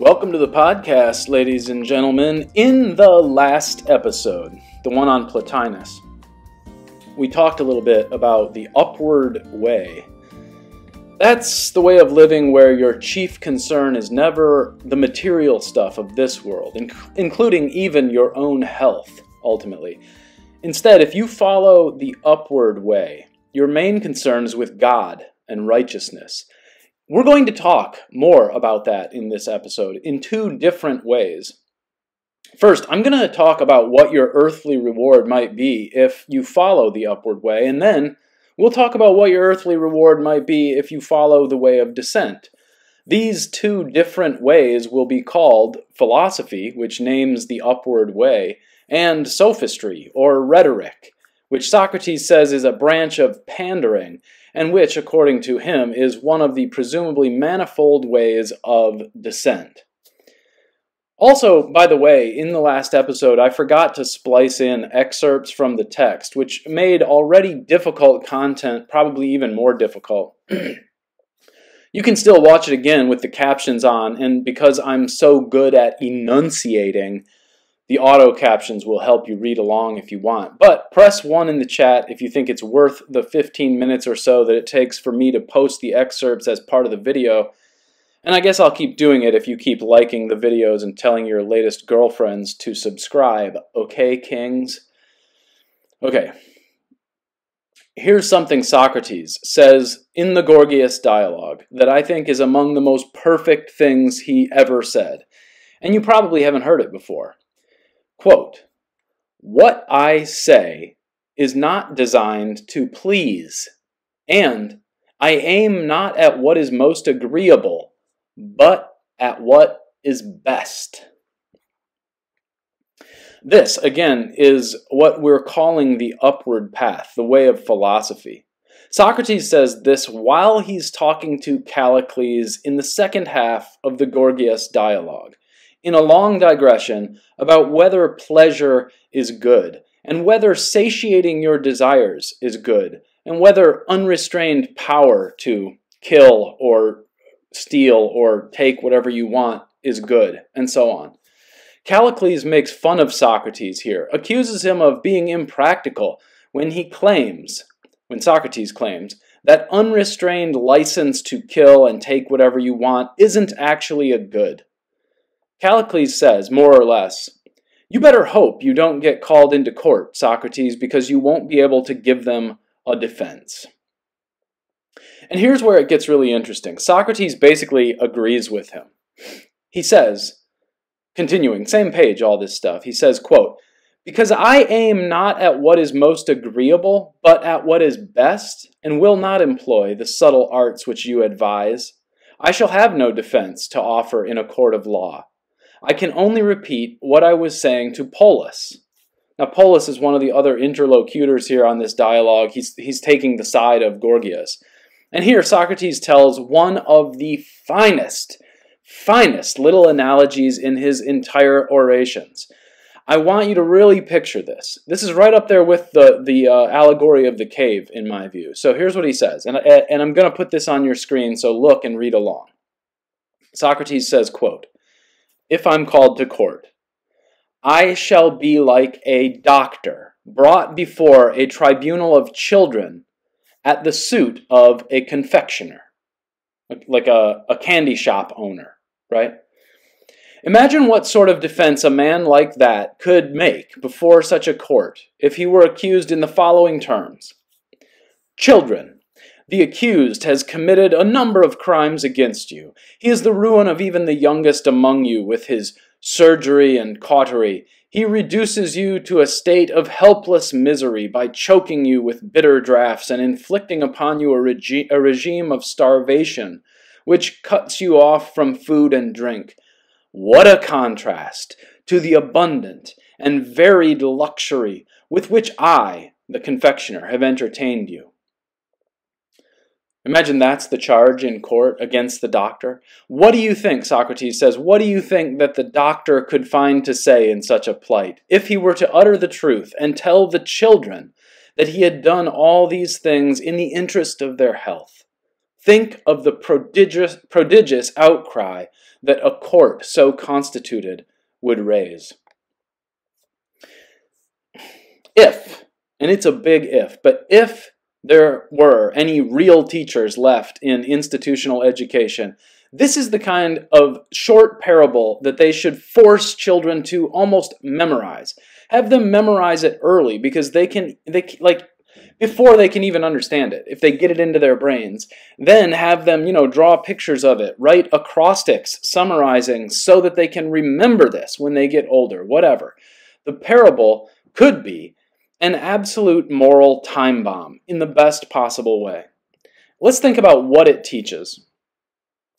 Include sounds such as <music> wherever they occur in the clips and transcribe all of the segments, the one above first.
Welcome to the podcast, ladies and gentlemen. In the last episode, the one on Plotinus, we talked a little bit about the upward way. That's the way of living where your chief concern is never the material stuff of this world, including even your own health, ultimately. Instead, if you follow the upward way, your main concern is with God and righteousness. We're going to talk more about that in this episode in two different ways. First, I'm going to talk about what your earthly reward might be if you follow the upward way, and then we'll talk about what your earthly reward might be if you follow the way of descent. These two different ways will be called philosophy, which names the upward way, and sophistry, or rhetoric, which Socrates says is a branch of pandering, and which, according to him, is one of the presumably manifold ways of descent. Also, by the way, in the last episode, I forgot to splice in excerpts from the text, which made already difficult content probably even more difficult. <clears throat> you can still watch it again with the captions on, and because I'm so good at enunciating, the auto captions will help you read along if you want. But press 1 in the chat if you think it's worth the 15 minutes or so that it takes for me to post the excerpts as part of the video. And I guess I'll keep doing it if you keep liking the videos and telling your latest girlfriends to subscribe. Okay, kings? Okay. Here's something Socrates says in the Gorgias dialogue that I think is among the most perfect things he ever said. And you probably haven't heard it before. Quote, What I say is not designed to please, and I aim not at what is most agreeable, but at what is best. This, again, is what we're calling the upward path, the way of philosophy. Socrates says this while he's talking to Callicles in the second half of the Gorgias dialogue in a long digression about whether pleasure is good, and whether satiating your desires is good, and whether unrestrained power to kill or steal or take whatever you want is good, and so on. Callicles makes fun of Socrates here, accuses him of being impractical when he claims, when Socrates claims, that unrestrained license to kill and take whatever you want isn't actually a good. Callicles says, more or less, You better hope you don't get called into court, Socrates, because you won't be able to give them a defense. And here's where it gets really interesting. Socrates basically agrees with him. He says, continuing, same page, all this stuff, he says, quote, because I aim not at what is most agreeable, but at what is best, and will not employ the subtle arts which you advise, I shall have no defense to offer in a court of law. I can only repeat what I was saying to Polus. Now, Polus is one of the other interlocutors here on this dialogue. He's, he's taking the side of Gorgias. And here, Socrates tells one of the finest, finest little analogies in his entire orations. I want you to really picture this. This is right up there with the, the uh, allegory of the cave, in my view. So here's what he says, and, and I'm going to put this on your screen, so look and read along. Socrates says, quote, if I'm called to court. I shall be like a doctor brought before a tribunal of children at the suit of a confectioner, like a, a candy shop owner, right? Imagine what sort of defense a man like that could make before such a court if he were accused in the following terms Children, the accused has committed a number of crimes against you. He is the ruin of even the youngest among you with his surgery and cautery. He reduces you to a state of helpless misery by choking you with bitter draughts and inflicting upon you a, regi- a regime of starvation, which cuts you off from food and drink. What a contrast to the abundant and varied luxury with which I, the confectioner, have entertained you. Imagine that's the charge in court against the doctor. What do you think, Socrates says, what do you think that the doctor could find to say in such a plight, if he were to utter the truth and tell the children that he had done all these things in the interest of their health? Think of the prodigious, prodigious outcry that a court so constituted would raise. If, and it's a big if, but if there were any real teachers left in institutional education, this is the kind of short parable that they should force children to almost memorize. Have them memorize it early because they can, they like, before they can even understand it, if they get it into their brains. Then have them, you know, draw pictures of it, write acrostics summarizing so that they can remember this when they get older, whatever. The parable could be an absolute moral time bomb in the best possible way. Let's think about what it teaches.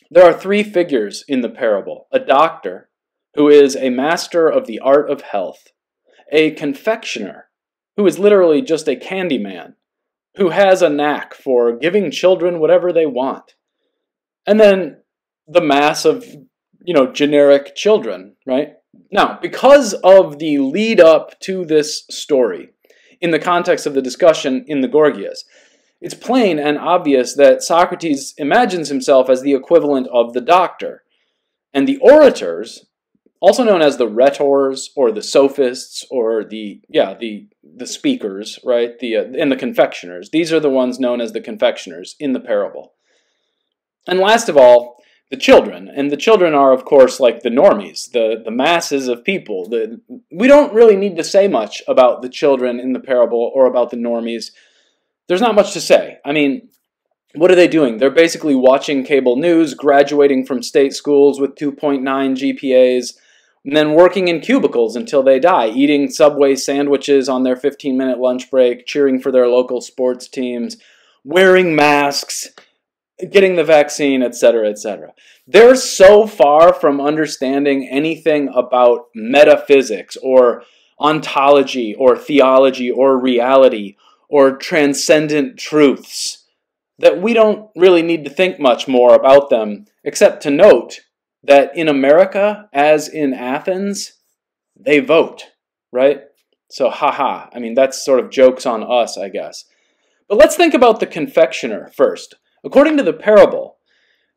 There are three figures in the parable a doctor, who is a master of the art of health, a confectioner, who is literally just a candy man, who has a knack for giving children whatever they want, and then the mass of, you know, generic children, right? Now, because of the lead up to this story, in the context of the discussion in the Gorgias, it's plain and obvious that Socrates imagines himself as the equivalent of the doctor. And the orators, also known as the rhetors or the sophists or the yeah the the speakers, right? The uh, and the confectioners. These are the ones known as the confectioners in the parable. And last of all, the children. And the children are, of course, like the normies, the, the masses of people. The, we don't really need to say much about the children in the parable or about the normies there's not much to say. I mean, what are they doing? They're basically watching cable news, graduating from state schools with 2.9 GPAs, and then working in cubicles until they die, eating Subway sandwiches on their 15 minute lunch break, cheering for their local sports teams, wearing masks, getting the vaccine, etc., etc. They're so far from understanding anything about metaphysics or ontology or theology or reality or transcendent truths that we don't really need to think much more about them, except to note that in America, as in Athens, they vote, right? So, haha. I mean, that's sort of jokes on us, I guess. But let's think about the confectioner first. According to the parable,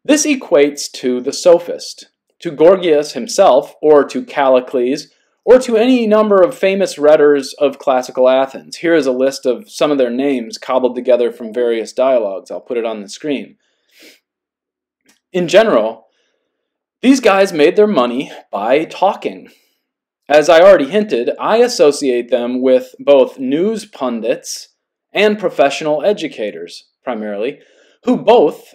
this equates to the sophist, to Gorgias himself, or to Callicles, or to any number of famous rhetors of classical Athens. Here is a list of some of their names cobbled together from various dialogues. I'll put it on the screen. In general, these guys made their money by talking. As I already hinted, I associate them with both news pundits and professional educators, primarily, who both,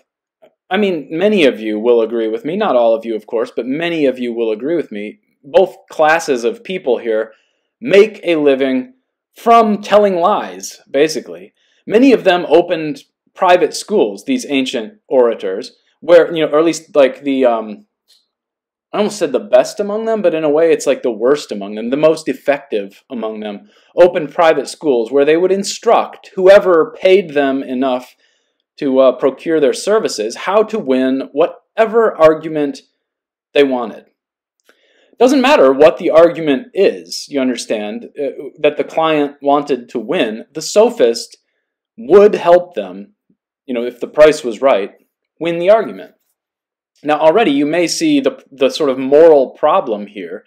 I mean, many of you will agree with me, not all of you, of course, but many of you will agree with me, both classes of people here make a living from telling lies, basically. Many of them opened private schools, these ancient orators, where, you know, or at least like the, um, I almost said the best among them, but in a way it's like the worst among them, the most effective among them, opened private schools where they would instruct whoever paid them enough to uh, procure their services how to win whatever argument they wanted. Doesn't matter what the argument is, you understand, uh, that the client wanted to win, the sophist would help them, you know, if the price was right, win the argument. Now, already you may see the, the sort of moral problem here.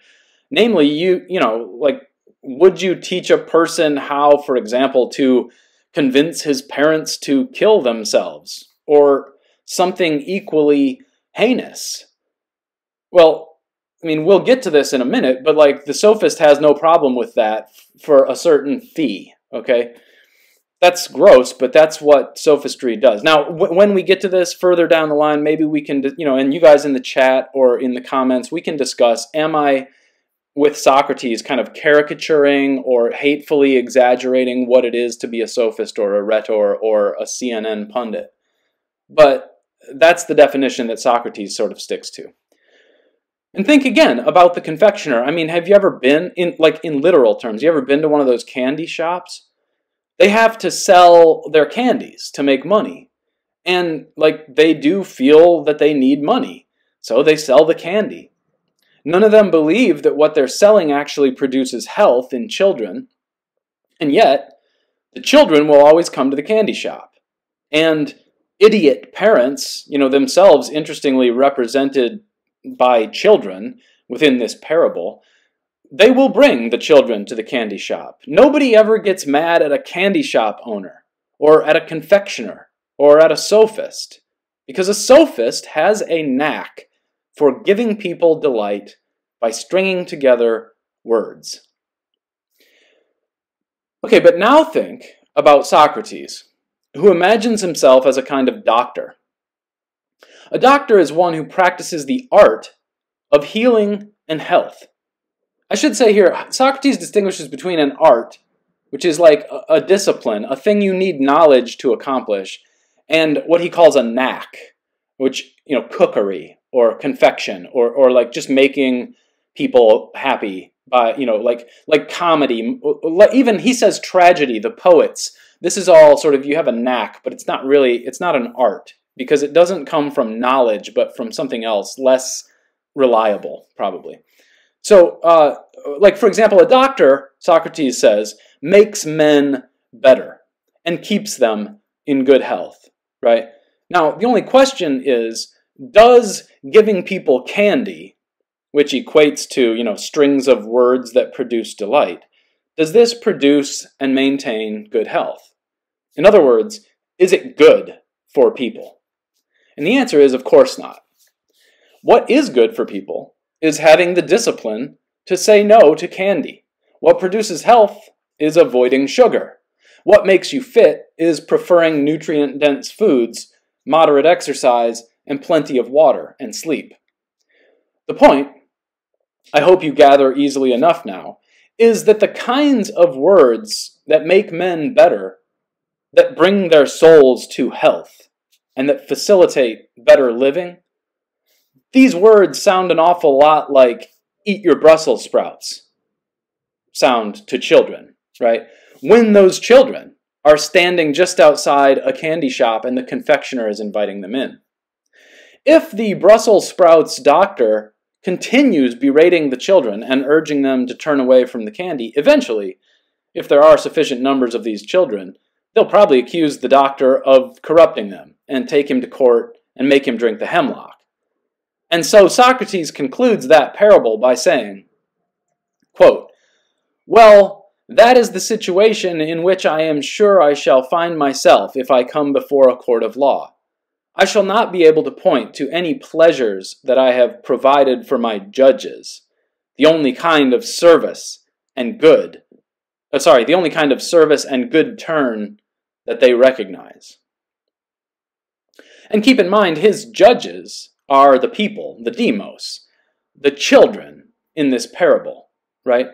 Namely, you, you know, like, would you teach a person how, for example, to convince his parents to kill themselves or something equally heinous? Well, I mean, we'll get to this in a minute, but like the sophist has no problem with that for a certain fee, okay? That's gross, but that's what sophistry does. Now, when we get to this further down the line, maybe we can, you know, and you guys in the chat or in the comments, we can discuss am I with Socrates kind of caricaturing or hatefully exaggerating what it is to be a sophist or a rhetor or a CNN pundit? But that's the definition that Socrates sort of sticks to. And think again about the confectioner. I mean, have you ever been in like in literal terms, you ever been to one of those candy shops? They have to sell their candies to make money. And like they do feel that they need money. So they sell the candy. None of them believe that what they're selling actually produces health in children. And yet, the children will always come to the candy shop. And idiot parents, you know, themselves interestingly represented by children within this parable, they will bring the children to the candy shop. Nobody ever gets mad at a candy shop owner, or at a confectioner, or at a sophist, because a sophist has a knack for giving people delight by stringing together words. Okay, but now think about Socrates, who imagines himself as a kind of doctor. A doctor is one who practices the art of healing and health. I should say here, Socrates distinguishes between an art, which is like a, discipline, a thing you need knowledge to accomplish, and what he calls a knack, which, you know, cookery or confection or, or like just making people happy by, you know, like, like comedy. Even he says tragedy, the poets. This is all sort of, you have a knack, but it's not really, it's not an art because it doesn't come from knowledge, but from something else, less reliable, probably. So, uh, like for example, a doctor, Socrates says, makes men better and keeps them in good health, right? Now, the only question is, does giving people candy, which equates to, you know, strings of words that produce delight, does this produce and maintain good health? In other words, is it good for people? And the answer is, of course not. What is good for people is having the discipline to say no to candy. What produces health is avoiding sugar. What makes you fit is preferring nutrient dense foods, moderate exercise, and plenty of water and sleep. The point, I hope you gather easily enough now, is that the kinds of words that make men better, that bring their souls to health, and that facilitate better living, these words sound an awful lot like eat your Brussels sprouts sound to children, right? When those children are standing just outside a candy shop and the confectioner is inviting them in. If the Brussels sprouts doctor continues berating the children and urging them to turn away from the candy, eventually, if there are sufficient numbers of these children, they'll probably accuse the doctor of corrupting them and take him to court and make him drink the hemlock. And so Socrates concludes that parable by saying, quote, Well, that is the situation in which I am sure I shall find myself if I come before a court of law. I shall not be able to point to any pleasures that I have provided for my judges, the only kind of service and good, uh, sorry, the only kind of service and good turn that they recognize. And keep in mind, his judges are the people, the demos, the children in this parable, right?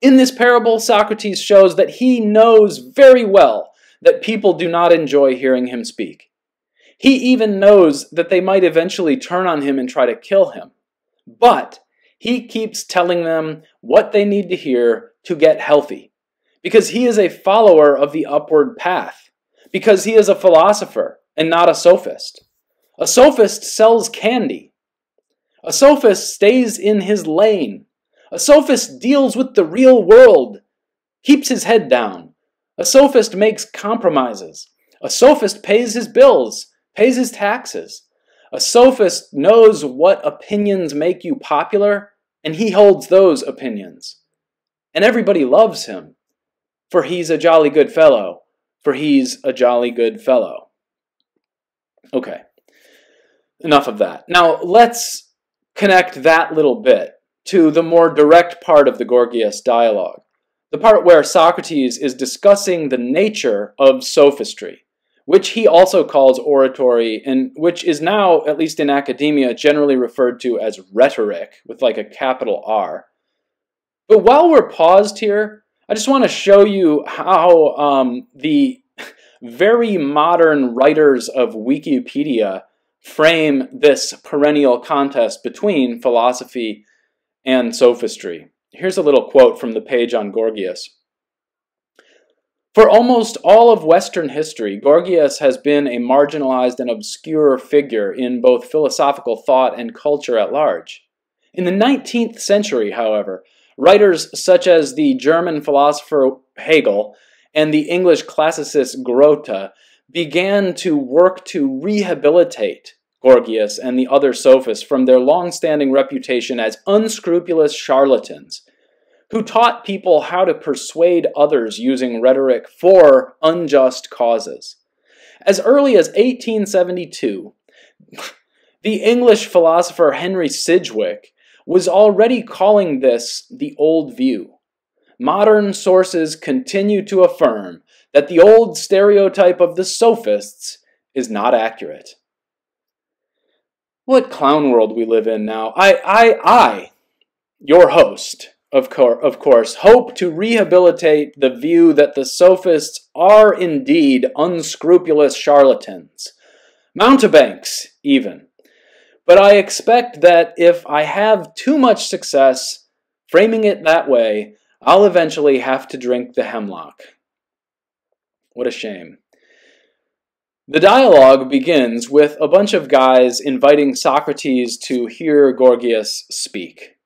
In this parable, Socrates shows that he knows very well that people do not enjoy hearing him speak. He even knows that they might eventually turn on him and try to kill him. But he keeps telling them what they need to hear to get healthy, because he is a follower of the upward path, because he is a philosopher and not a sophist. A sophist sells candy. A sophist stays in his lane. A sophist deals with the real world, keeps his head down. A sophist makes compromises. A sophist pays his bills, pays his taxes. A sophist knows what opinions make you popular, and he holds those opinions. And everybody loves him, for he's a jolly good fellow, for he's a jolly good fellow. Okay enough of that. Now, let's connect that little bit to the more direct part of the Gorgias dialogue, the part where Socrates is discussing the nature of sophistry, which he also calls oratory, and which is now, at least in academia, generally referred to as rhetoric, with like a capital R. But while we're paused here, I just want to show you how um, the <laughs> very modern writers of Wikipedia frame this perennial contest between philosophy and sophistry. Here's a little quote from the page on Gorgias. For almost all of Western history, Gorgias has been a marginalized and obscure figure in both philosophical thought and culture at large. In the 19th century, however, writers such as the German philosopher Hegel and the English classicist Grote began to work to rehabilitate Gorgias and the other sophists from their long-standing reputation as unscrupulous charlatans who taught people how to persuade others using rhetoric for unjust causes. As early as 1872, <laughs> the English philosopher Henry Sidgwick was already calling this the old view. Modern sources continue to affirm that the old stereotype of the sophists is not accurate. What clown world we live in now. I, I, I, your host, of, cor- of course, hope to rehabilitate the view that the sophists are indeed unscrupulous charlatans, mountebanks, even. But I expect that if I have too much success framing it that way, I'll eventually have to drink the hemlock. What a shame. The dialogue begins with a bunch of guys inviting Socrates to hear Gorgias speak.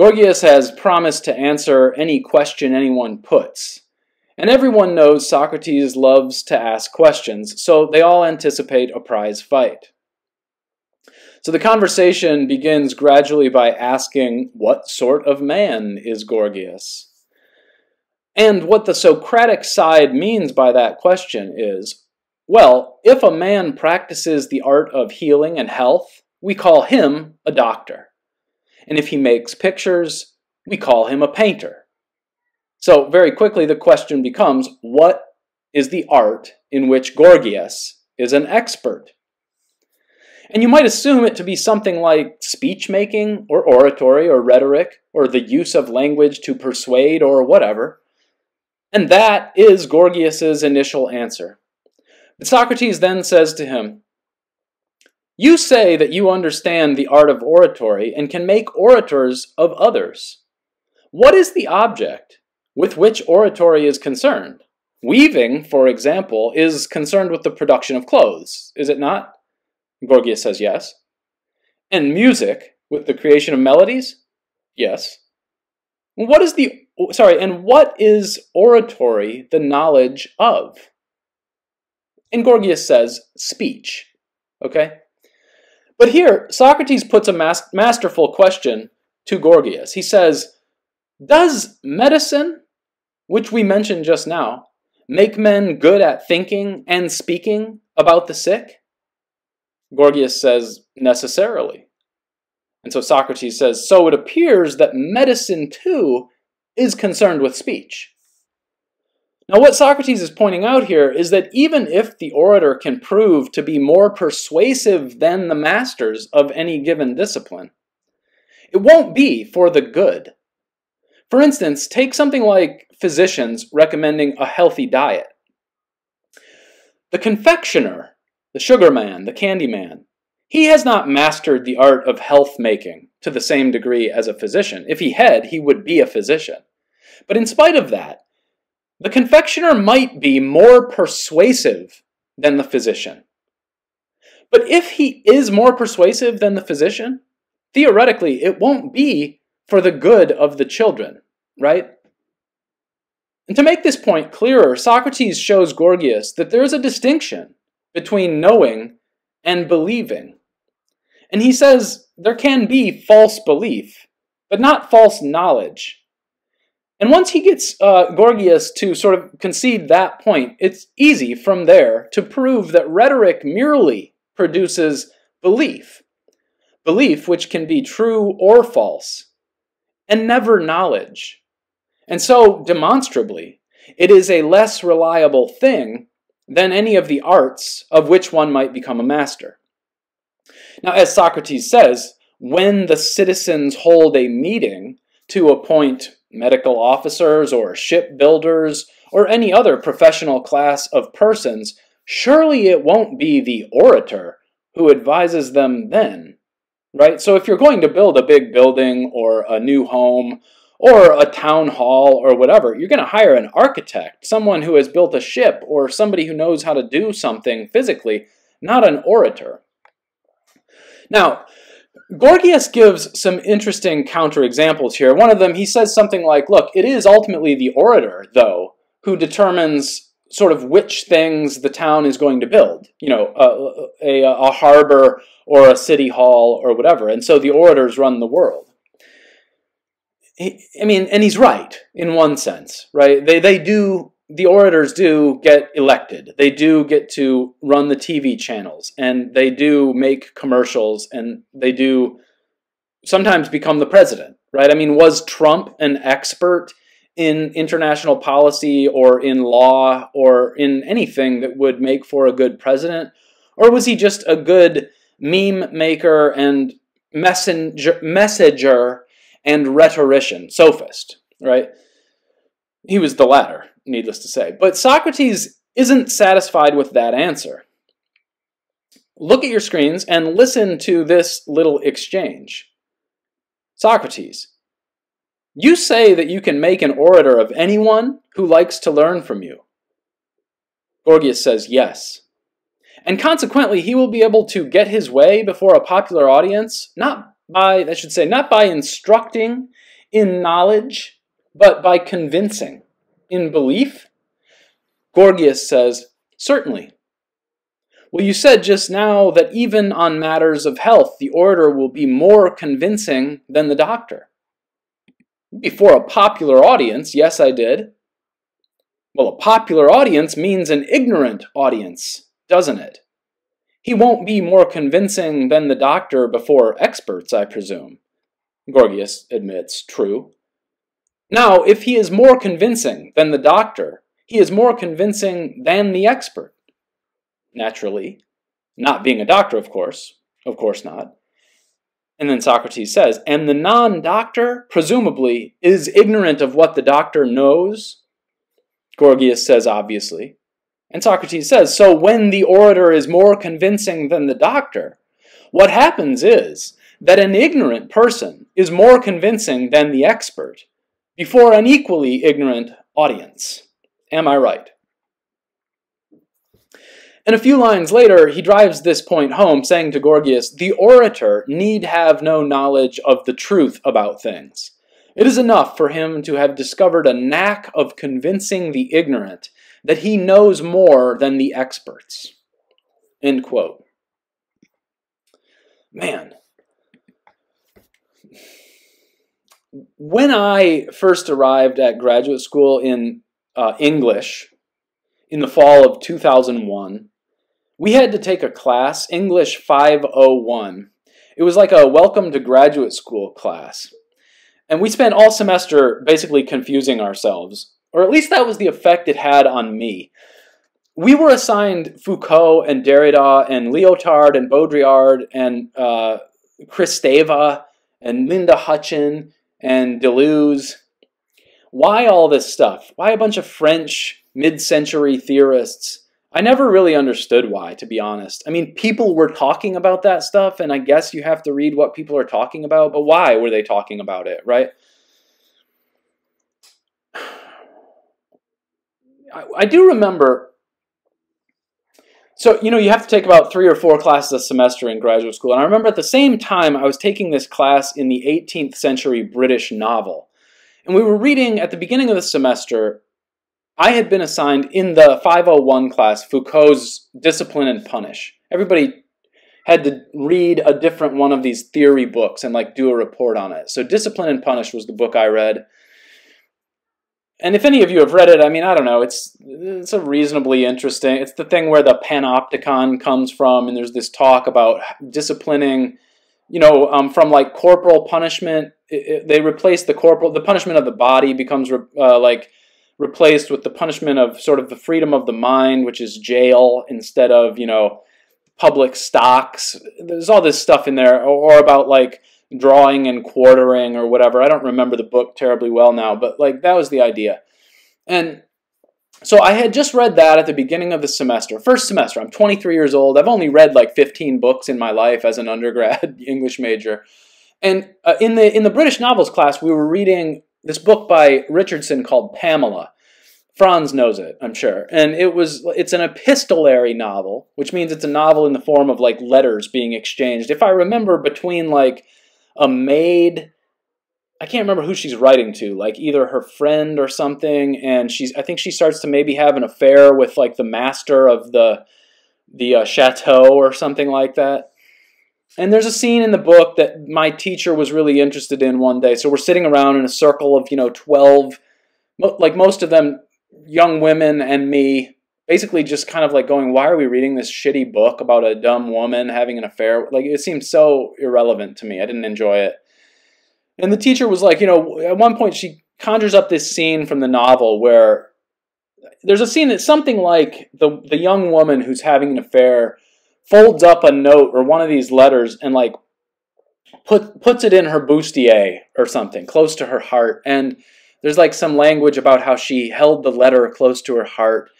Gorgias has promised to answer any question anyone puts. And everyone knows Socrates loves to ask questions, so they all anticipate a prize fight. So the conversation begins gradually by asking, What sort of man is Gorgias? And what the Socratic side means by that question is, well, if a man practices the art of healing and health, we call him a doctor. And if he makes pictures, we call him a painter. So very quickly the question becomes, what is the art in which Gorgias is an expert? And you might assume it to be something like speech making, or oratory, or rhetoric, or the use of language to persuade, or whatever. And that is Gorgias's initial answer. But Socrates then says to him, You say that you understand the art of oratory and can make orators of others. What is the object with which oratory is concerned? Weaving, for example, is concerned with the production of clothes, is it not? Gorgias says yes. And music, with the creation of melodies? Yes. What is the, sorry, and what is oratory the knowledge of? And Gorgias says speech. Okay? But here, Socrates puts a mas masterful question to Gorgias. He says, Does medicine, which we mentioned just now, make men good at thinking and speaking about the sick? Gorgias says, necessarily. And so Socrates says, so it appears that medicine too is concerned with speech. Now, what Socrates is pointing out here is that even if the orator can prove to be more persuasive than the masters of any given discipline, it won't be for the good. For instance, take something like physicians recommending a healthy diet. The confectioner the sugar man, the candy man. He has not mastered the art of health making to the same degree as a physician. If he had, he would be a physician. But in spite of that, the confectioner might be more persuasive than the physician. But if he is more persuasive than the physician, theoretically, it won't be for the good of the children, right? And to make this point clearer, Socrates shows Gorgias that there is a distinction between knowing and believing. And he says there can be false belief, but not false knowledge. And once he gets uh, Gorgias to sort of concede that point, it's easy from there to prove that rhetoric merely produces belief. Belief which can be true or false, and never knowledge. And so, demonstrably, it is a less reliable thing than any of the arts of which one might become a master. Now, as Socrates says, when the citizens hold a meeting to appoint medical officers or shipbuilders or any other professional class of persons, surely it won't be the orator who advises them then, right? So if you're going to build a big building or a new home or a town hall or whatever, you're going to hire an architect, someone who has built a ship or somebody who knows how to do something physically, not an orator. Now, Gorgias gives some interesting counterexamples here. One of them, he says something like, look, it is ultimately the orator, though, who determines sort of which things the town is going to build, you know, a, a, a harbor or a city hall or whatever. And so the orators run the world. I mean, and he's right in one sense, right? They, they do, the orators do get elected. They do get to run the TV channels and they do make commercials and they do sometimes become the president, right? I mean, was Trump an expert in international policy or in law or in anything that would make for a good president? Or was he just a good meme maker and messenger, messenger and rhetorician, sophist, right? He was the latter, needless to say. But Socrates isn't satisfied with that answer. Look at your screens and listen to this little exchange. Socrates, you say that you can make an orator of anyone who likes to learn from you. Gorgias says yes. And consequently, he will be able to get his way before a popular audience, not by, I should say, not by instructing in knowledge, but by convincing in belief? Gorgias says, Certainly. Well, you said just now that even on matters of health, the orator will be more convincing than the doctor. Before a popular audience, yes, I did. Well, a popular audience means an ignorant audience, doesn't it? He won't be more convincing than the doctor before experts, I presume. Gorgias admits, true. Now, if he is more convincing than the doctor, he is more convincing than the expert. Naturally. Not being a doctor, of course. Of course not. And then Socrates says, and the non doctor, presumably, is ignorant of what the doctor knows? Gorgias says, obviously. And Socrates says, so when the orator is more convincing than the doctor, what happens is that an ignorant person is more convincing than the expert before an equally ignorant audience. Am I right? And a few lines later, he drives this point home, saying to Gorgias, The orator need have no knowledge of the truth about things. It is enough for him to have discovered a knack of convincing the ignorant that he knows more than the experts. End quote. Man. When I first arrived at graduate school in uh, English in the fall of 2001, we had to take a class, English 501. It was like a welcome to graduate school class. And we spent all semester basically confusing ourselves or at least that was the effect it had on me. We were assigned Foucault and Derrida and Lyotard and Baudrillard and uh, Kristeva and Linda Hutcheon and Deleuze. Why all this stuff? Why a bunch of French mid-century theorists? I never really understood why, to be honest. I mean, people were talking about that stuff, and I guess you have to read what people are talking about, but why were they talking about it, right? <sighs> I, I do remember. So, you know, you have to take about three or four classes a semester in graduate school. And I remember at the same time, I was taking this class in the 18th century British novel. And we were reading at the beginning of the semester, I had been assigned in the 501 class Foucault's Discipline and Punish. Everybody had to read a different one of these theory books and like do a report on it. So Discipline and Punish was the book I read and if any of you have read it, I mean, I don't know. It's it's a reasonably interesting. It's the thing where the panopticon comes from, and there's this talk about disciplining, you know, um, from like corporal punishment. It, it, they replace the corporal, the punishment of the body becomes re, uh, like replaced with the punishment of sort of the freedom of the mind, which is jail instead of you know public stocks. There's all this stuff in there, or, or about like drawing and quartering or whatever. I don't remember the book terribly well now, but like that was the idea. And so I had just read that at the beginning of the semester, first semester. I'm 23 years old. I've only read like 15 books in my life as an undergrad <laughs> English major. And uh, in the in the British novels class, we were reading this book by Richardson called Pamela. Franz knows it, I'm sure. And it was it's an epistolary novel, which means it's a novel in the form of like letters being exchanged. If I remember between like a maid I can't remember who she's writing to, like either her friend or something, and she's I think she starts to maybe have an affair with like the master of the the uh, chateau or something like that. And there's a scene in the book that my teacher was really interested in one day. So we're sitting around in a circle of, you know, 12 like most of them young women and me basically just kind of like going, why are we reading this shitty book about a dumb woman having an affair? Like it seemed so irrelevant to me. I didn't enjoy it. And the teacher was like, you know, at one point she conjures up this scene from the novel where there's a scene that's something like the the young woman who's having an affair folds up a note or one of these letters and like put puts it in her bustier or something close to her heart and there's like some language about how she held the letter close to her heart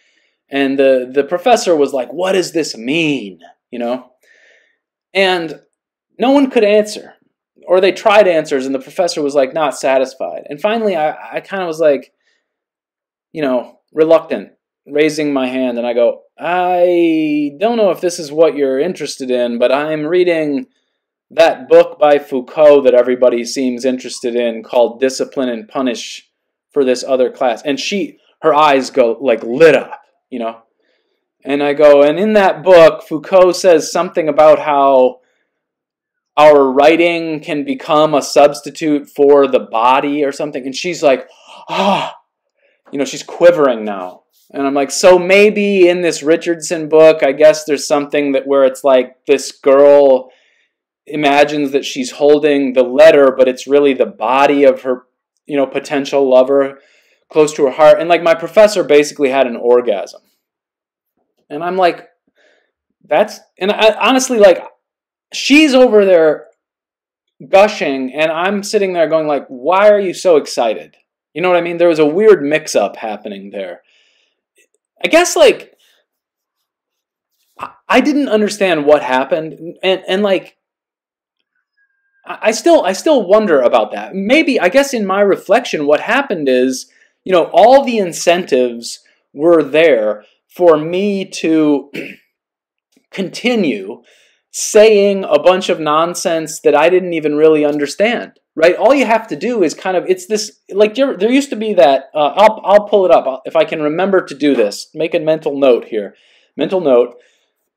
and the the professor was like what does this mean? You know? And no one could answer. Or they tried answers and the professor was like not satisfied. And finally i, I kind of was like you know reluctant raising my hand and i go i don't know if this is what you're interested in but i'm reading that book by foucault that everybody seems interested in called discipline and punish for this other class. And she her eyes go like lit up you know and i go and in that book foucault says something about how our writing can become a substitute for the body or something. And she's like, ah, you know, she's quivering now. And I'm like, so maybe in this Richardson book, I guess there's something that where it's like this girl imagines that she's holding the letter, but it's really the body of her, you know, potential lover close to her heart. And like my professor basically had an orgasm. And I'm like, that's, and I, honestly, like, she's over there gushing and i'm sitting there going like why are you so excited you know what i mean there was a weird mix up happening there i guess like i didn't understand what happened and and like i still i still wonder about that maybe i guess in my reflection what happened is you know all the incentives were there for me to <clears throat> continue saying a bunch of nonsense that I didn't even really understand. Right? All you have to do is kind of it's this like there used to be that uh, I'll I'll pull it up if I can remember to do this. Make a mental note here. Mental note.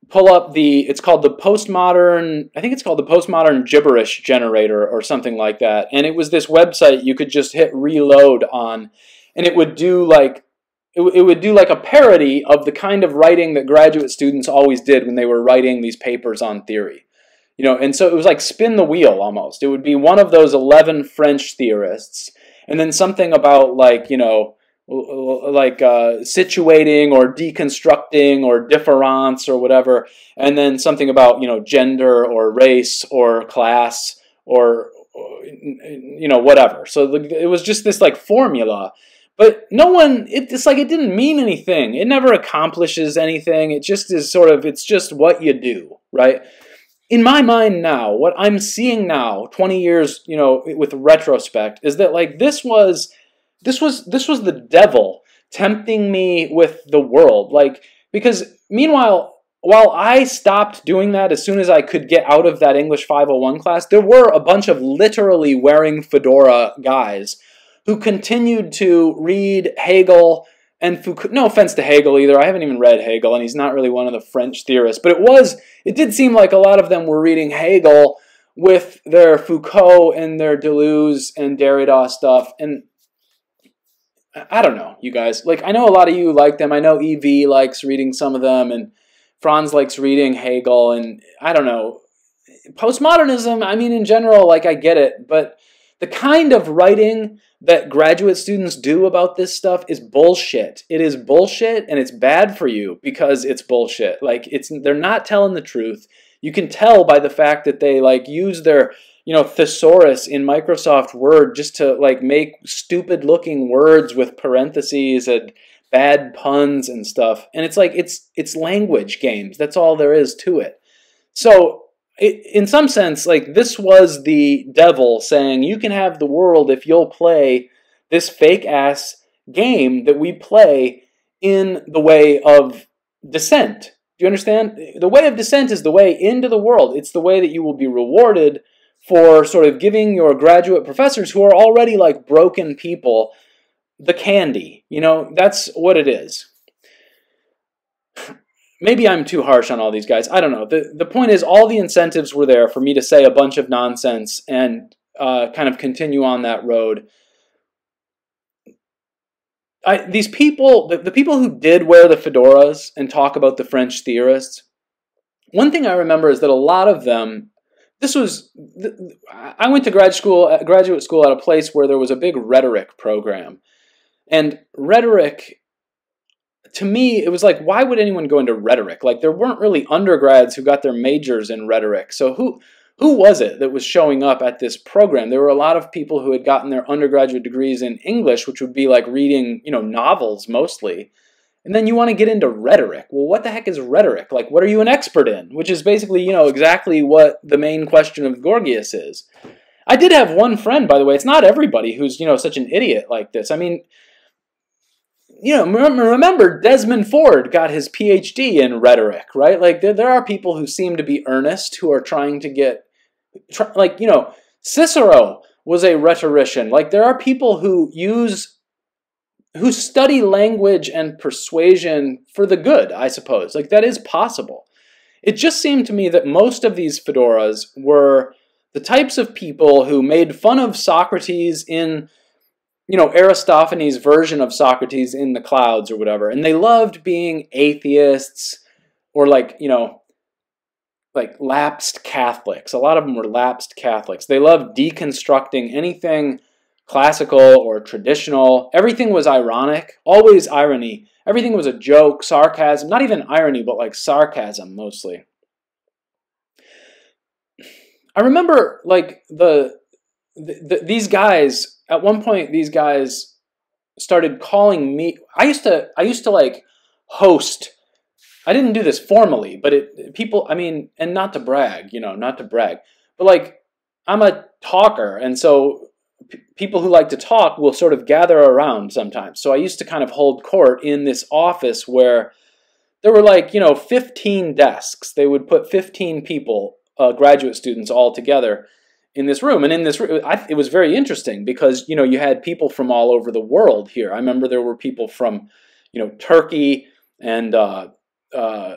Pull up the it's called the postmodern I think it's called the postmodern gibberish generator or something like that. And it was this website you could just hit reload on and it would do like it, would do like a parody of the kind of writing that graduate students always did when they were writing these papers on theory. You know, and so it was like spin the wheel almost. It would be one of those 11 French theorists, and then something about like, you know, like uh, situating or deconstructing or difference or whatever, and then something about, you know, gender or race or class or, you know, whatever. So it was just this like formula but no one, it, it's like it didn't mean anything. It never accomplishes anything. It just is sort of, it's just what you do, right? In my mind now, what I'm seeing now, 20 years, you know, with retrospect, is that like this was, this was, this was the devil tempting me with the world. Like, because meanwhile, while I stopped doing that as soon as I could get out of that English 501 class, there were a bunch of literally wearing fedora guys who continued to read Hegel and Foucault. No offense to Hegel either. I haven't even read Hegel, and he's not really one of the French theorists. But it was, it did seem like a lot of them were reading Hegel with their Foucault and their Deleuze and Derrida stuff. And I don't know, you guys. Like, I know a lot of you like them. I know EV likes reading some of them, and Franz likes reading Hegel. And I don't know. Postmodernism, I mean, in general, like, I get it. But the kind of writing that graduate students do about this stuff is bullshit. It is bullshit and it's bad for you because it's bullshit. Like it's they're not telling the truth. You can tell by the fact that they like use their, you know, thesaurus in Microsoft Word just to like make stupid looking words with parentheses and bad puns and stuff. And it's like it's it's language games. That's all there is to it. So it, in some sense, like this was the devil saying, "You can have the world if you'll play this fake ass game that we play in the way of descent." Do you understand? The way of descent is the way into the world. It's the way that you will be rewarded for sort of giving your graduate professors who are already like broken people the candy. You know, that's what it is. Maybe I'm too harsh on all these guys. I don't know. The, the point is, all the incentives were there for me to say a bunch of nonsense and uh, kind of continue on that road. I, these people, the, the people who did wear the fedoras and talk about the French theorists, one thing I remember is that a lot of them this was I went to grad school uh, graduate school at a place where there was a big rhetoric program. And rhetoric to me it was like why would anyone go into rhetoric? Like there weren't really undergrads who got their majors in rhetoric. So who who was it that was showing up at this program? There were a lot of people who had gotten their undergraduate degrees in English, which would be like reading, you know, novels mostly. And then you want to get into rhetoric. Well, what the heck is rhetoric? Like, what are you an expert in? Which is basically, you know, exactly what the main question of Gorgias is. I did have one friend, by the way. It's not everybody who's, you know, such an idiot like this. I mean, you know, remember Desmond Ford got his PhD in rhetoric, right? Like, there, there are people who seem to be earnest who are trying to get, try, like, you know, Cicero was a rhetorician. Like, there are people who use who study language and persuasion for the good, I suppose. Like, that is possible. It just seemed to me that most of these fedoras were the types of people who made fun of Socrates in, you know, Aristophanes' version of Socrates in the clouds or whatever. And they loved being atheists or, like, you know, like lapsed Catholics. A lot of them were lapsed Catholics. They loved deconstructing anything classical or traditional. Everything was ironic, always irony. Everything was a joke, sarcasm, not even irony, but like sarcasm mostly. I remember like the, the, the, these guys at one point these guys started calling me I used to I used to like host I didn't do this formally, but it people I mean and not to brag, you know, not to brag. But like I'm a talker and so people who like to talk will sort of gather around sometimes. So I used to kind of hold court in this office where there were like, you know, 15 desks. They would put 15 people, uh, graduate students all together in this room. And in this room, I, it was very interesting because, you know, you had people from all over the world here. I remember there were people from, you know, Turkey and uh, uh,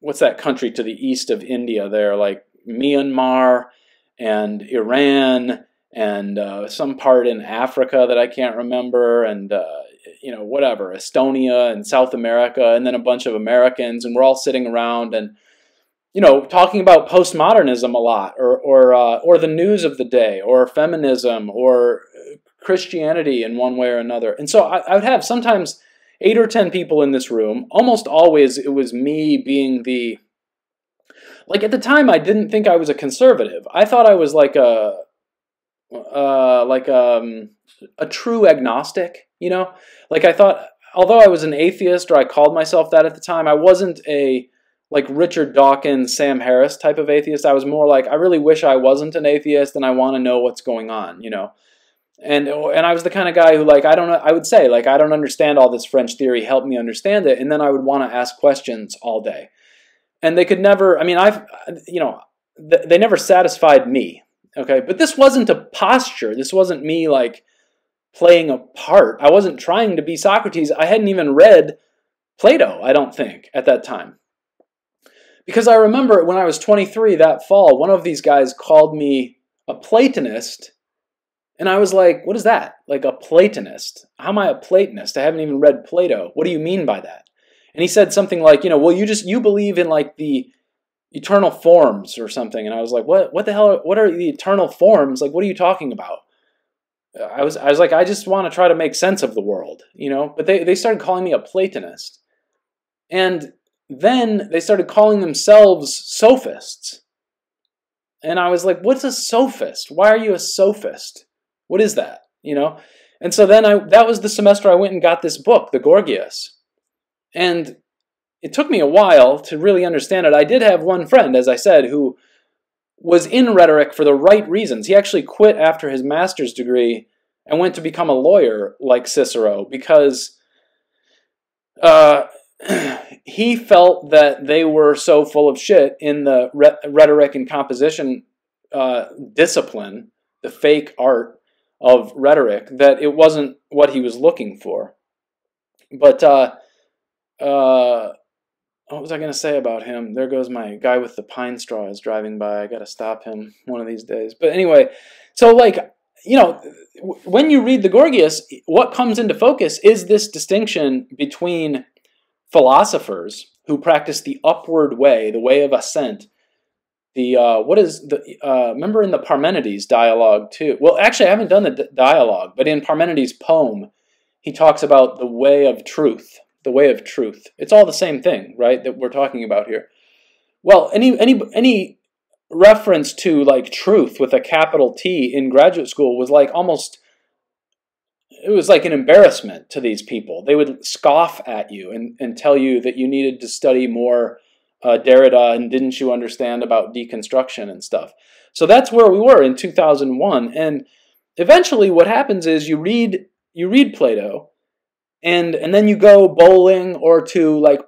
what's that country to the east of India there, like Myanmar and Iran and uh, some part in Africa that I can't remember, and uh, you know whatever Estonia and South America, and then a bunch of Americans, and we're all sitting around and you know talking about postmodernism a lot, or or uh, or the news of the day, or feminism, or Christianity in one way or another. And so I, I would have sometimes eight or ten people in this room. Almost always it was me being the like at the time I didn't think I was a conservative. I thought I was like a uh, like um, a true agnostic. You know, like I thought, although I was an atheist or I called myself that at the time, I wasn't a like Richard Dawkins, Sam Harris type of atheist. I was more like I really wish I wasn't an atheist and I want to know what's going on. You know. And, and I was the kind of guy who like I don't know I would say like I don't understand all this French theory help me understand it and then I would want to ask questions all day and they could never I mean I've you know they never satisfied me Okay, but this wasn't a posture. This wasn't me like playing a part. I wasn't trying to be Socrates. I hadn't even read Plato, I don't think, at that time. Because I remember when I was 23 that fall, one of these guys called me a Platonist. And I was like, what is that? Like a Platonist? How am I a Platonist? I haven't even read Plato. What do you mean by that? And he said something like, you know, well, you just, you believe in like the eternal forms or something and i was like what what the hell what are the eternal forms like what are you talking about uh, i was i was like i just want to try to make sense of the world you know but they, they started calling me a platonist and then they started calling themselves sophists. And i was like what's a sophist? Why are you a sophist? What is that? You know? And so then i that was the semester i went and got this book the gorgias. And it took me a while to really understand it. I did have one friend, as I said, who was in rhetoric for the right reasons. He actually quit after his master's degree and went to become a lawyer like Cicero because uh, <clears throat> he felt that they were so full of shit in the rhetoric and composition uh, discipline, the fake art of rhetoric, that it wasn't what he was looking for. But uh, uh, what was I going to say about him? There goes my guy with the pine straws driving by. I got to stop him one of these days. But anyway, so like you know, when you read the Gorgias, what comes into focus is this distinction between philosophers who practice the upward way, the way of ascent. The uh, what is the uh, remember in the Parmenides dialogue too? Well, actually, I haven't done the dialogue, but in Parmenides' poem, he talks about the way of truth, the way of truth. It's all the same thing, right? That we're talking about here. Well, any any any reference to like truth with a capital T in graduate school was like almost it was like an embarrassment to these people. They would scoff at you and, and tell you that you needed to study more uh, Derrida and didn't you understand about deconstruction and stuff. So that's where we were in 2001. And eventually what happens is you read you read Plato and and then you go bowling or to like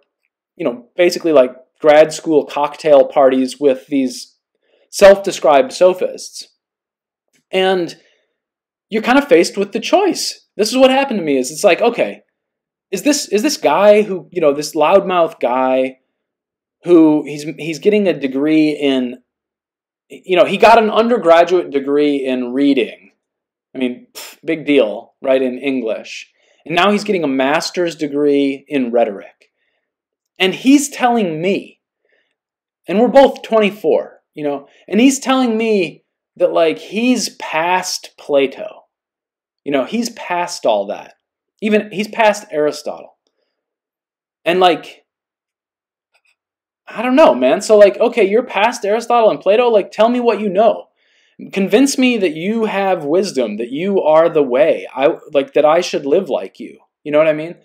you know basically like grad school cocktail parties with these self-described sophists. And you're kind of faced with the choice. This is what happened to me is it's like, okay, is this is this guy who, you know, this loudmouth guy who he's he's getting a degree in you know, he got an undergraduate degree in reading. I mean, pff, big deal, right, in English. And now he's getting a master's degree in rhetoric. And he's telling me, and we're both 24, you know, and he's telling me that like he's past Plato. You know, he's past all that. Even he's past Aristotle. And like I don't know, man. So like, okay, you're past Aristotle and Plato, like tell me what you know. Convince me that you have wisdom, that you are the way. I like that I should live like you. You know what I mean?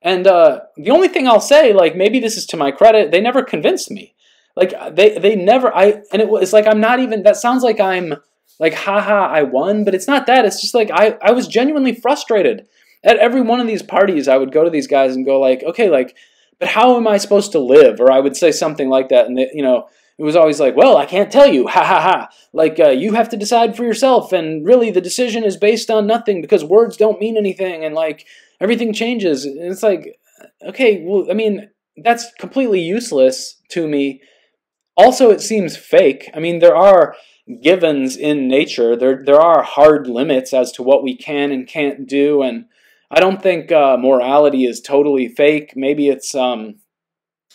And uh, the only thing I'll say, like maybe this is to my credit, they never convinced me. Like they they never I and it was like I'm not even that sounds like I'm like haha I won, but it's not that. It's just like I I was genuinely frustrated. At every one of these parties I would go to these guys and go like, "Okay, like but how am I supposed to live?" Or I would say something like that and they, you know, it was always like, "Well, I can't tell you." Ha ha ha. Like uh, you have to decide for yourself and really the decision is based on nothing because words don't mean anything and like everything changes. And it's like okay, well, I mean, that's completely useless to me also, it seems fake. I mean, there are givens in nature. There, there are hard limits as to what we can and can't do, and I don't think uh, morality is totally fake. Maybe it's, um,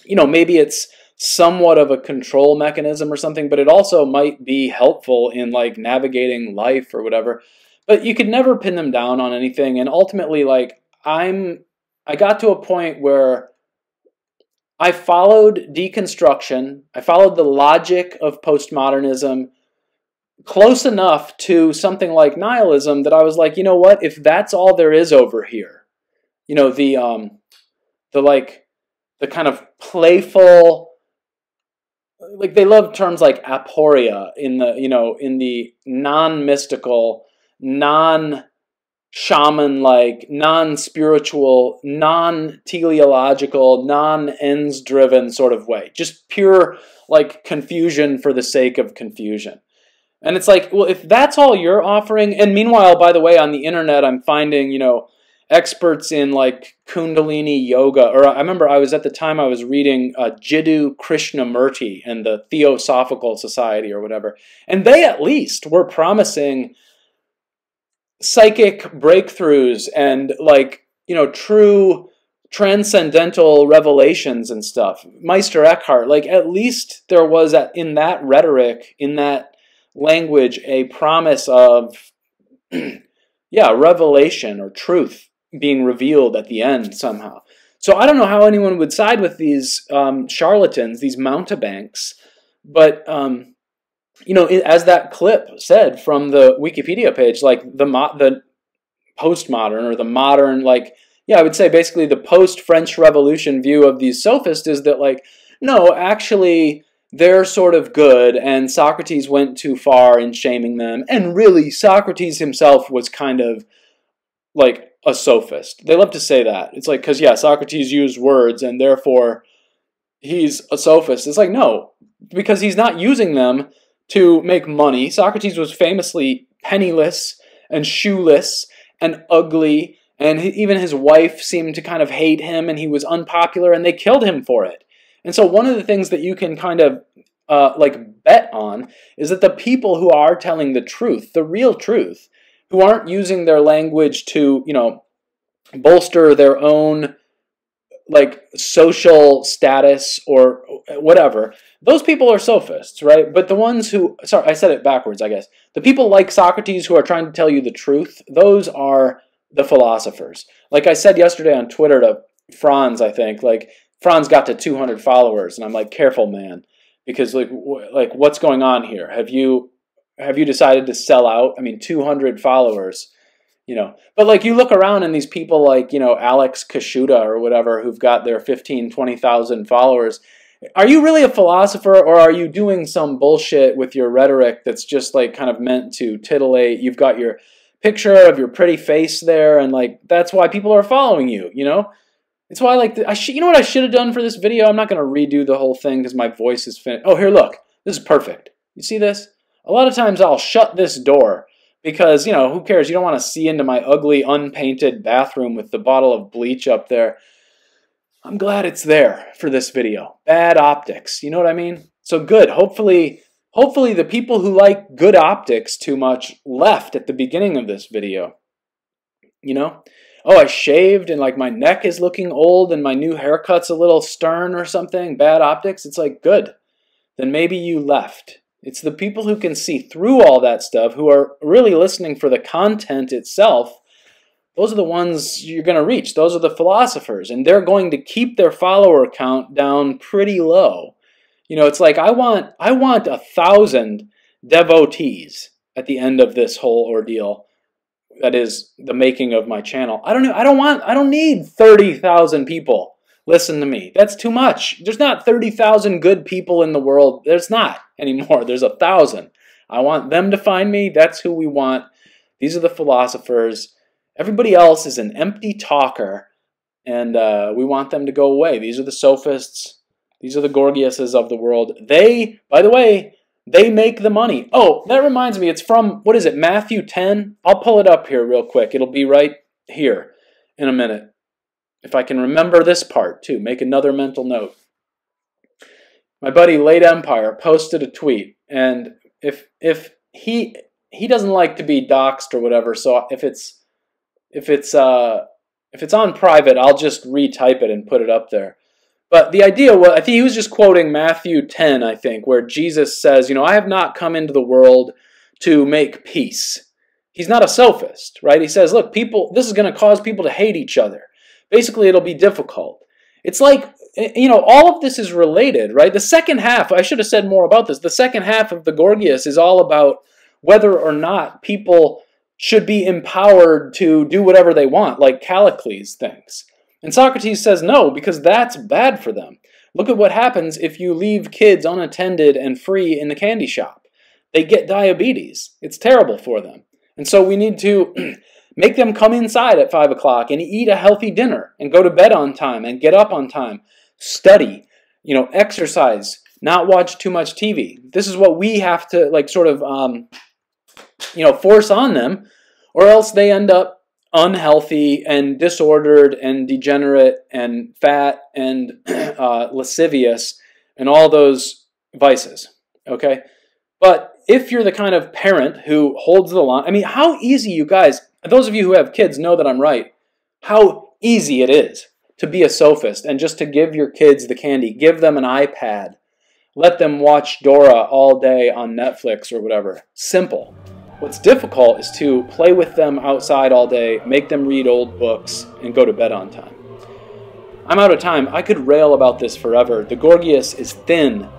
you know, maybe it's somewhat of a control mechanism or something, but it also might be helpful in like navigating life or whatever. But you could never pin them down on anything, and ultimately, like I'm, I got to a point where I followed deconstruction, I followed the logic of postmodernism close enough to something like nihilism that I was like, you know what, if that's all there is over here, you know, the um the like the kind of playful like they love terms like aporia in the you know in the non-mystical non shaman like, non spiritual, non teleological, non ends driven sort of way. Just pure like confusion for the sake of confusion. And it's like, well, if that's all you're offering, and meanwhile, by the way, on the internet, I'm finding, you know, experts in like Kundalini yoga, or I remember I was at the time I was reading uh, Jiddu Krishnamurti and the Theosophical Society or whatever, and they at least were promising psychic breakthroughs and like you know true transcendental revelations and stuff. Meister eckhart like at least there was at, in that rhetoric in that language a promise of <clears throat> yeah revelation or truth being revealed at the end somehow. So i don't know how anyone would side with these um, charlatans these mountebanks but um, you know, as that clip said from the Wikipedia page, like the mo- the postmodern or the modern, like yeah, I would say basically the post French Revolution view of these sophists is that like no, actually they're sort of good, and Socrates went too far in shaming them, and really Socrates himself was kind of like a sophist. They love to say that. It's like because yeah, Socrates used words, and therefore he's a sophist. It's like no, because he's not using them to make money. Socrates was famously penniless and shoeless and ugly, and even his wife seemed to kind of hate him, and he was unpopular, and they killed him for it. And so, one of the things that you can kind of uh, like bet on is that the people who are telling the truth, the real truth, who aren't using their language to, you know, bolster their own like social status or whatever, those people are sophists, right? But the ones who, sorry, I said it backwards, I guess. The people like Socrates who are trying to tell you the truth, those are the philosophers. Like I said yesterday on Twitter to Franz, I think, like Franz got to 200 followers, and I'm like, careful, man, because like, like what's going on here? Have you have you decided to sell out? I mean, 200 followers you know but like you look around and these people like you know alex Kaschuta or whatever who've got their 15 20000 followers are you really a philosopher or are you doing some bullshit with your rhetoric that's just like kind of meant to titillate you've got your picture of your pretty face there and like that's why people are following you you know it's why I like I sh- you know what I should have done for this video I'm not going to redo the whole thing because my voice is finished oh here look this is perfect you see this a lot of times I'll shut this door because, you know, who cares? You don't want to see into my ugly, unpainted bathroom with the bottle of bleach up there. I'm glad it's there for this video. Bad optics, you know what I mean? So good. Hopefully, hopefully the people who like good optics too much left at the beginning of this video. You know? Oh, I shaved and like my neck is looking old and my new haircut's a little stern or something. Bad optics. It's like, good. Then maybe you left. It's the people who can see through all that stuff, who are really listening for the content itself. Those are the ones you're going to reach. Those are the philosophers. And they're going to keep their follower count down pretty low. You know, it's like I want I want a thousand devotees at the end of this whole ordeal. That is the making of my channel. I don't know. I don't want I don't need 30,000 people listen to me. That's too much. There's not 30,000 good people in the world. There's not anymore. There's a thousand. I want them to find me. That's who we want. These are the philosophers. Everybody else is an empty talker, and uh, we want them to go away. These are the sophists. These are the Gorgiases of the world. They, by the way, they make the money. Oh, that reminds me. It's from, what is it, Matthew 10? I'll pull it up here real quick. It'll be right here in a minute. If I can remember this part too, make another mental note. My buddy Late Empire posted a tweet, and if if he he doesn't like to be doxxed or whatever, so if it's if it's uh if it's on private, I'll just retype it and put it up there. But the idea was, I think he was just quoting Matthew 10, I think, where Jesus says, you know, I have not come into the world to make peace. He's not a sophist, right? He says, look, people, this is going to cause people to hate each other. Basically, it'll be difficult. It's like, eh, you know, all of this is related, right? The second half, I should have said more about this. The second half of the Gorgias is all about whether or not people should be empowered to do whatever they want, like Callicles thinks. And Socrates says no, because that's bad for them. Look at what happens if you leave kids unattended and free in the candy shop. They get diabetes. It's terrible for them. And so we need to <clears throat> Make them come inside at 5 o'clock and eat a healthy dinner and go to bed on time and get up on time. Study, you know, exercise, not watch too much TV. This is what we have to, like, sort of, um, you know, force on them, or else they end up unhealthy and disordered and degenerate and fat and <clears throat> uh, lascivious and all those vices. Okay? But if you're the kind of parent who holds the line, I mean, how easy, you guys, those of you who have kids know that I'm right. How easy it is to be a sophist and just to give your kids the candy. Give them an iPad. Let them watch Dora all day on Netflix or whatever. Simple. What's difficult is to play with them outside all day, make them read old books, and go to bed on time. I'm out of time. I could rail about this forever. The Gorgias is thin,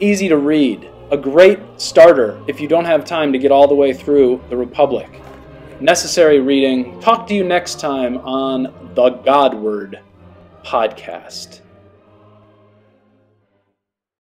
easy to read, a great starter if you don't have time to get all the way through the Republic necessary reading. Talk to you next time on the Godward podcast.